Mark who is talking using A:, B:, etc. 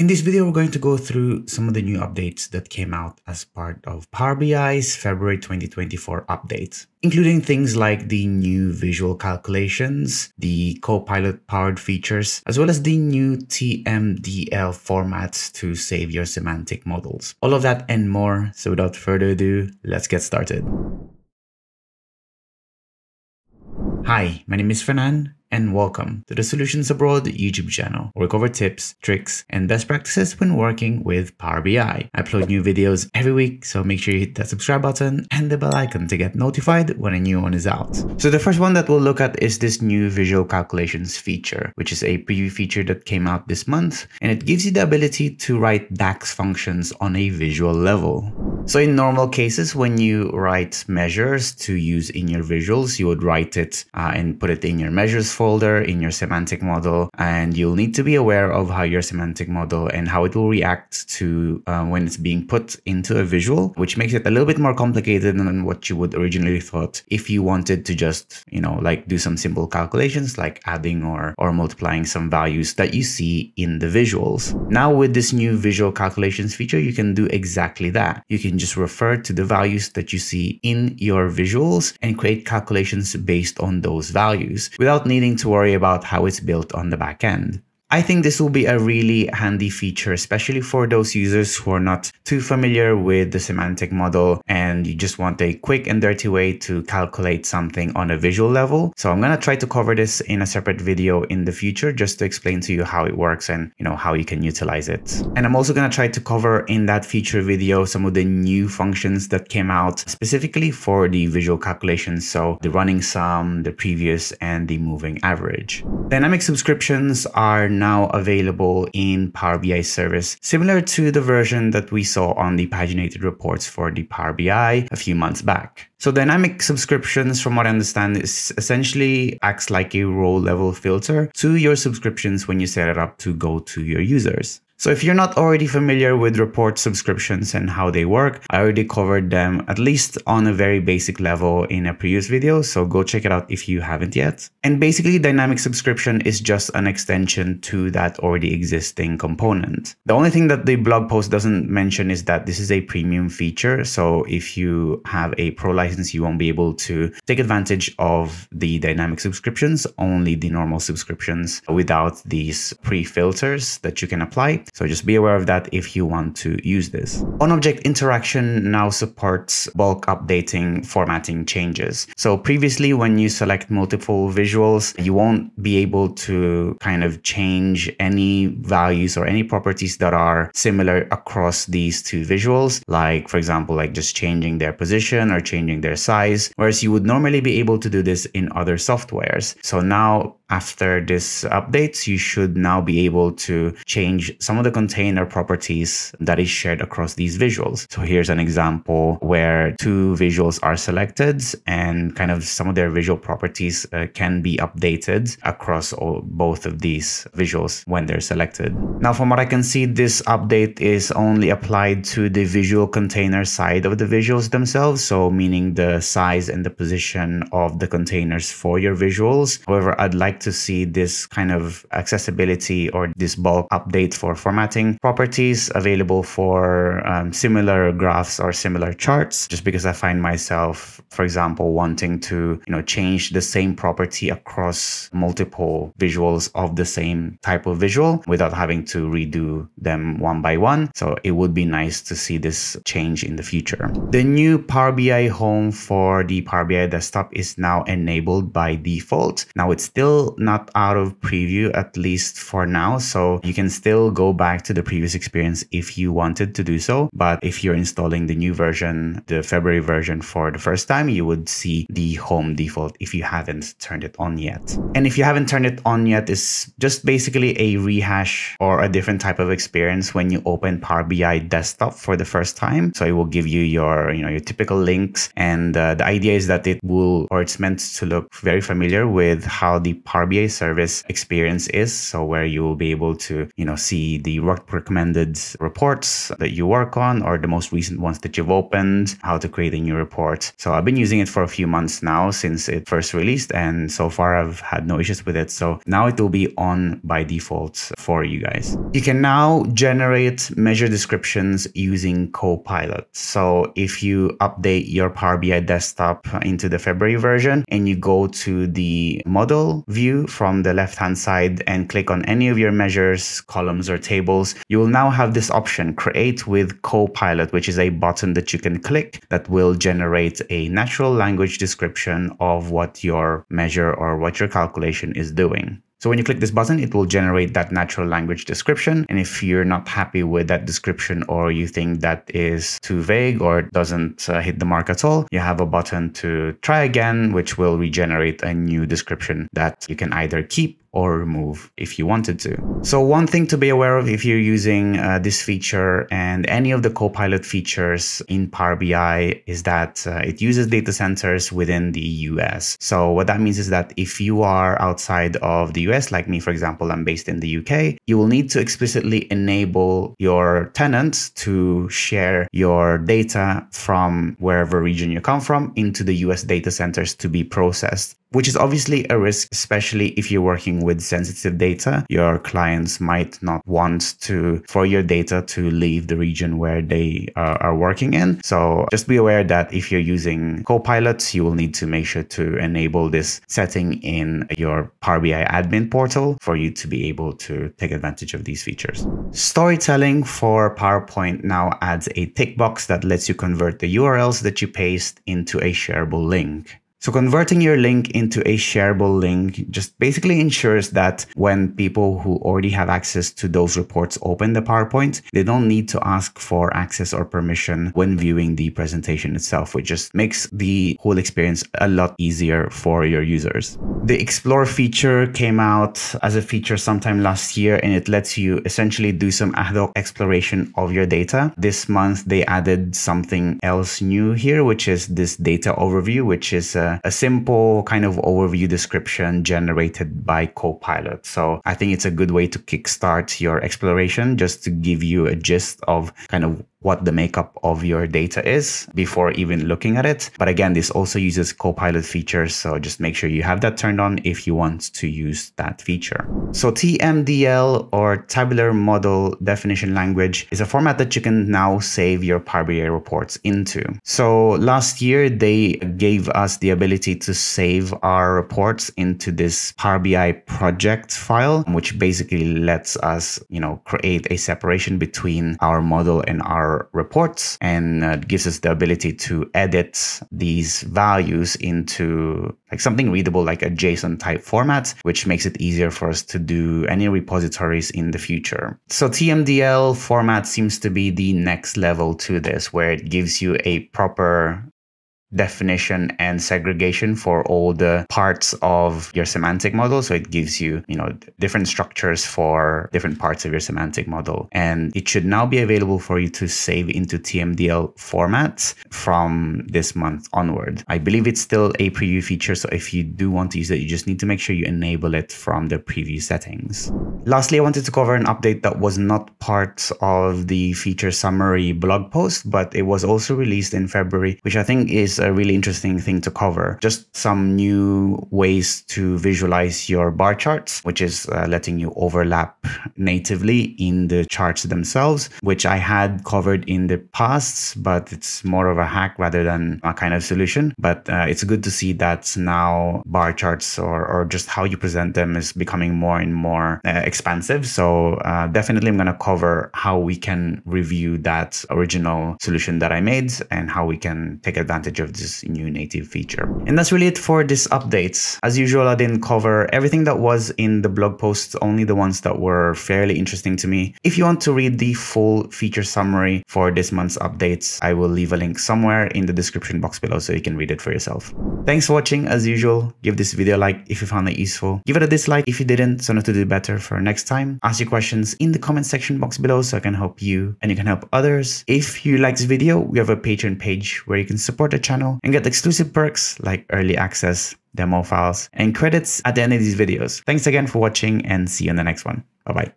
A: In this video, we're going to go through some of the new updates that came out as part of Power BI's February 2024 update, including things like the new visual calculations, the Copilot powered features, as well as the new TMDL formats to save your semantic models. All of that and more. So without further ado, let's get started. Hi, my name is Fernan and welcome to the Solutions Abroad YouTube channel, where we cover tips, tricks, and best practices when working with Power BI. I upload new videos every week, so make sure you hit that subscribe button and the bell icon to get notified when a new one is out. So the first one that we'll look at is this new visual calculations feature, which is a preview feature that came out this month, and it gives you the ability to write DAX functions on a visual level. So in normal cases, when you write measures to use in your visuals, you would write it uh, and put it in your measures folder in your semantic model and you'll need to be aware of how your semantic model and how it will react to uh, when it's being put into a visual, which makes it a little bit more complicated than what you would originally thought if you wanted to just, you know, like do some simple calculations like adding or, or multiplying some values that you see in the visuals. Now with this new visual calculations feature, you can do exactly that. You can just refer to the values that you see in your visuals and create calculations based on those values without needing to worry about how it's built on the back end. I think this will be a really handy feature, especially for those users who are not too familiar with the semantic model and you just want a quick and dirty way to calculate something on a visual level. So I'm going to try to cover this in a separate video in the future just to explain to you how it works and you know how you can utilize it. And I'm also going to try to cover in that feature video some of the new functions that came out specifically for the visual calculations. So the running sum, the previous, and the moving average. Dynamic subscriptions are now available in Power BI service, similar to the version that we saw on the paginated reports for the Power BI a few months back. So dynamic subscriptions, from what I understand, is essentially acts like a row level filter to your subscriptions when you set it up to go to your users. So if you're not already familiar with report subscriptions and how they work, I already covered them at least on a very basic level in a previous video. So go check it out if you haven't yet. And basically dynamic subscription is just an extension to that already existing component. The only thing that the blog post doesn't mention is that this is a premium feature. So if you have a pro license, you won't be able to take advantage of the dynamic subscriptions, only the normal subscriptions without these pre-filters that you can apply. So just be aware of that if you want to use this. On-object interaction now supports bulk updating formatting changes. So previously when you select multiple visuals, you won't be able to kind of change any values or any properties that are similar across these two visuals. Like for example, like just changing their position or changing their size, whereas you would normally be able to do this in other softwares. So now after this update, you should now be able to change some of the container properties that is shared across these visuals. So here's an example where two visuals are selected and kind of some of their visual properties uh, can be updated across all, both of these visuals when they're selected. Now, from what I can see, this update is only applied to the visual container side of the visuals themselves. So meaning the size and the position of the containers for your visuals. However, I'd like to see this kind of accessibility or this bulk update for formatting properties available for um, similar graphs or similar charts just because I find myself, for example, wanting to, you know, change the same property across multiple visuals of the same type of visual without having to redo them one by one. So it would be nice to see this change in the future. The new Power BI home for the Power BI desktop is now enabled by default. Now it's still not out of preview, at least for now. So you can still go back to the previous experience if you wanted to do so. But if you're installing the new version, the February version for the first time, you would see the home default if you haven't turned it on yet. And if you haven't turned it on yet, it's just basically a rehash or a different type of experience when you open Power BI desktop for the first time. So it will give you your, you know, your typical links. And uh, the idea is that it will, or it's meant to look very familiar with how the Power BI service experience is. So where you will be able to, you know, see the recommended reports that you work on or the most recent ones that you've opened, how to create a new report. So I've been using it for a few months now since it first released and so far I've had no issues with it. So now it will be on by default for you guys. You can now generate measure descriptions using Copilot. So if you update your Power BI desktop into the February version and you go to the model view from the left hand side and click on any of your measures, columns or tables, you will now have this option create with Copilot, which is a button that you can click that will generate a natural language description of what your measure or what your calculation is doing. So when you click this button, it will generate that natural language description. And if you're not happy with that description or you think that is too vague or doesn't uh, hit the mark at all, you have a button to try again, which will regenerate a new description that you can either keep or remove if you wanted to. So one thing to be aware of if you're using uh, this feature and any of the Copilot features in Power BI is that uh, it uses data centers within the US. So what that means is that if you are outside of the US, like me, for example, I'm based in the UK, you will need to explicitly enable your tenants to share your data from wherever region you come from into the US data centers to be processed which is obviously a risk, especially if you're working with sensitive data. Your clients might not want to, for your data to leave the region where they uh, are working in. So just be aware that if you're using Copilot, you will need to make sure to enable this setting in your Power BI admin portal for you to be able to take advantage of these features. Storytelling for PowerPoint now adds a tick box that lets you convert the URLs that you paste into a shareable link. So converting your link into a shareable link just basically ensures that when people who already have access to those reports open the PowerPoint, they don't need to ask for access or permission when viewing the presentation itself, which just makes the whole experience a lot easier for your users. The Explore feature came out as a feature sometime last year and it lets you essentially do some ad hoc exploration of your data. This month they added something else new here, which is this data overview, which is a, simple kind of overview description generated by Copilot. So I think it's a good way to kickstart your exploration just to give you a gist of kind of what the makeup of your data is before even looking at it. But again, this also uses Copilot features. So just make sure you have that turned on if you want to use that feature. So TMDL or Tabular Model Definition Language is a format that you can now save your Power BI reports into. So last year, they gave us the ability to save our reports into this Power BI project file, which basically lets us, you know, create a separation between our model and our reports and uh, gives us the ability to edit these values into like something readable like a JSON type format, which makes it easier for us to do any repositories in the future. So TMDL format seems to be the next level to this, where it gives you a proper definition and segregation for all the parts of your semantic model. So it gives you, you know, different structures for different parts of your semantic model. And it should now be available for you to save into TMDL formats from this month onward. I believe it's still a preview feature. So if you do want to use it, you just need to make sure you enable it from the preview settings. Lastly, I wanted to cover an update that was not part of the feature summary blog post, but it was also released in February, which I think is a really interesting thing to cover. Just some new ways to visualize your bar charts, which is uh, letting you overlap natively in the charts themselves, which I had covered in the past, but it's more of a hack rather than a kind of solution. But uh, it's good to see that now bar charts or, or just how you present them is becoming more and more uh, expansive. So uh, definitely I'm going to cover how we can review that original solution that I made and how we can take advantage of this new native feature. And that's really it for this update. As usual, I didn't cover everything that was in the blog posts, only the ones that were fairly interesting to me. If you want to read the full feature summary for this month's updates, I will leave a link somewhere in the description box below so you can read it for yourself. Thanks for watching. As usual, give this video a like if you found it useful. Give it a dislike if you didn't, so not to do better for next time. Ask your questions in the comment section box below so I can help you and you can help others. If you like this video, we have a Patreon page where you can support the channel channel and get exclusive perks like early access, demo files, and credits at the end of these videos. Thanks again for watching and see you in the next one. Bye bye.